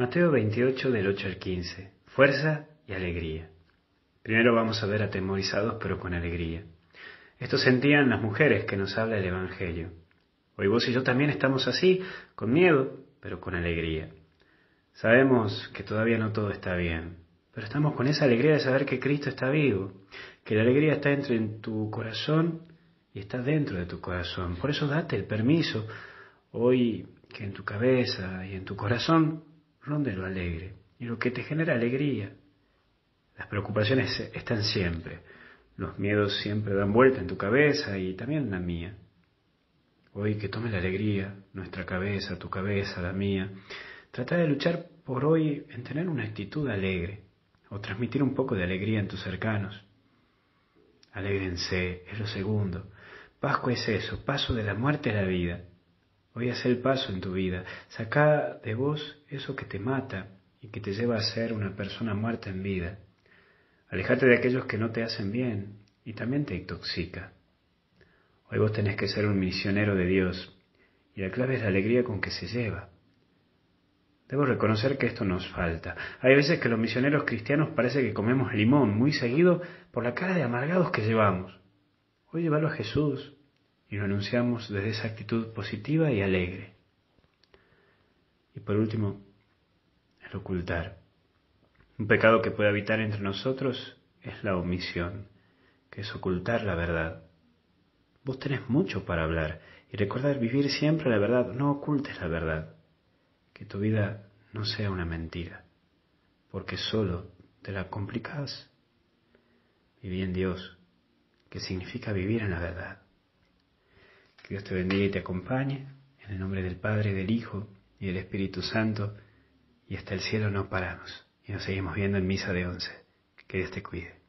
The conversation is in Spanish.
Mateo 28 del 8 al 15. Fuerza y alegría. Primero vamos a ver atemorizados pero con alegría. Esto sentían las mujeres que nos habla el Evangelio. Hoy vos y yo también estamos así, con miedo, pero con alegría. Sabemos que todavía no todo está bien, pero estamos con esa alegría de saber que Cristo está vivo, que la alegría está dentro de tu corazón y está dentro de tu corazón. Por eso date el permiso hoy que en tu cabeza y en tu corazón ronde lo alegre y lo que te genera alegría. Las preocupaciones están siempre, los miedos siempre dan vuelta en tu cabeza y también en la mía. Hoy que tome la alegría, nuestra cabeza, tu cabeza, la mía, trata de luchar por hoy en tener una actitud alegre o transmitir un poco de alegría en tus cercanos. Alégrense, es lo segundo. Pascua es eso, paso de la muerte a la vida. Hoy haz el paso en tu vida. Saca de vos eso que te mata y que te lleva a ser una persona muerta en vida. Alejate de aquellos que no te hacen bien y también te intoxica. Hoy vos tenés que ser un misionero de Dios y la clave es la alegría con que se lleva. Debo reconocer que esto nos falta. Hay veces que los misioneros cristianos parece que comemos limón muy seguido por la cara de amargados que llevamos. Hoy llévalo a Jesús y lo anunciamos desde esa actitud positiva y alegre. Y por último, el ocultar. Un pecado que puede habitar entre nosotros es la omisión, que es ocultar la verdad. Vos tenés mucho para hablar y recordar vivir siempre la verdad, no ocultes la verdad. Que tu vida no sea una mentira, porque solo te la complicas. Viví en Dios, que significa vivir en la verdad. Dios te bendiga y te acompañe. En el nombre del Padre, del Hijo y del Espíritu Santo. Y hasta el cielo no paramos. Y nos seguimos viendo en misa de once. Que Dios te cuide.